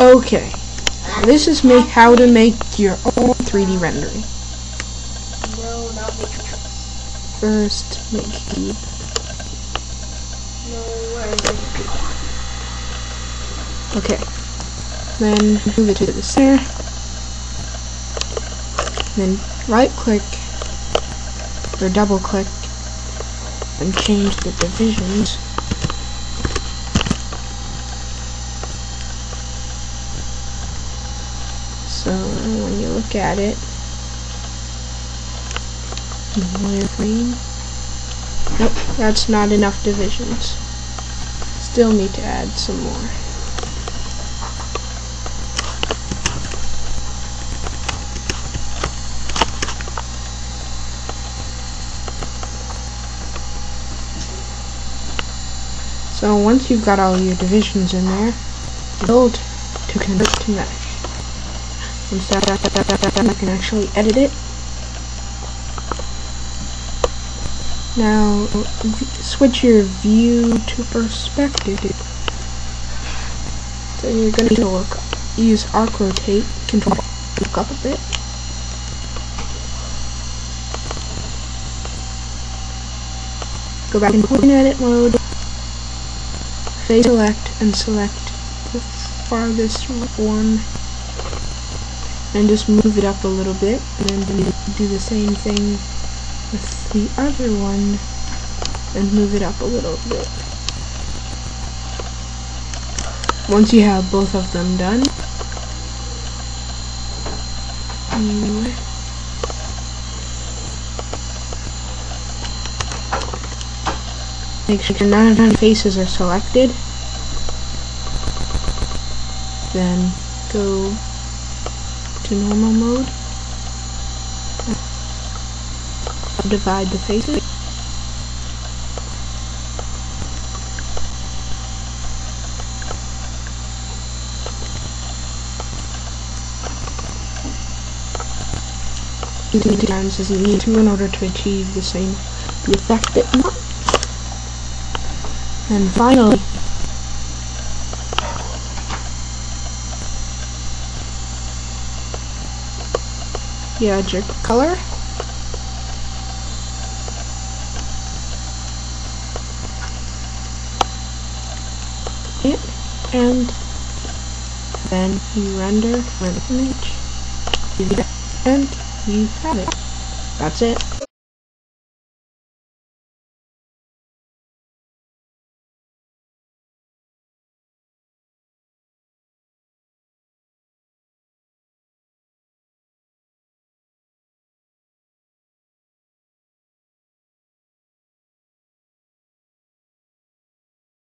Okay, this is how to make your own 3D rendering. First, make it? Okay. Then move it to the center. Then right click or double click and change the divisions. So when you look at it, wireframe. Nope, that's not enough divisions. Still need to add some more. So once you've got all your divisions in there, build to convert to mesh. Once that, that, that, that, that, that, you can actually edit it. Now, switch your view to perspective. So you're going to look, use arc rotate, control, look up a bit. Go back into point edit mode. Face select and select the farthest one. And just move it up a little bit. And then do, the same thing with the other one. And move it up a little bit. Once you have both of them done, Make sure none of the faces are selected. Then go to normal mode. Divide the faces. Two times as you need to in order to achieve the same the effect that you want. And finally, add your color. It, and then you render an image, and you have it. That's it.